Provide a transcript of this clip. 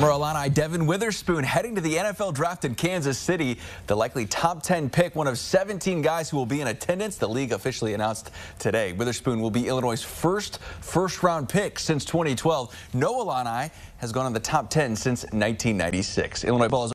Former Illini Devon Witherspoon heading to the NFL draft in Kansas City. The likely top 10 pick, one of 17 guys who will be in attendance. The league officially announced today. Witherspoon will be Illinois' first first round pick since 2012. No Illini has gone on the top 10 since 1996. Illinois ball is